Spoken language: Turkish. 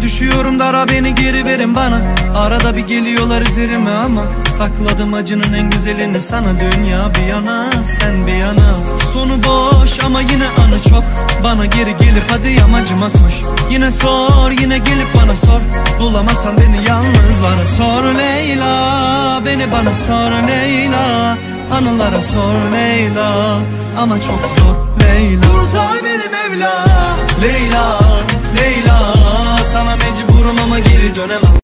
Düşüyorum dara beni geri verin bana. Arada bir geliyorlar üzerime ama Sakladım acının en güzelini sana. Dünya bir yana sen bir yana. Sonu boş ama yine anı çok. Bana geri gelip hadi yamacıma koş Yine sor yine gelip bana sor. Bulamazsan beni yalnızlara sor Leyla. Beni bana sor Leyla. Anılara sor Leyla. Ama çok zor Leyla. Kurtar beni Mevla. Leyla Leyla Sana mecburum ama geri dönemem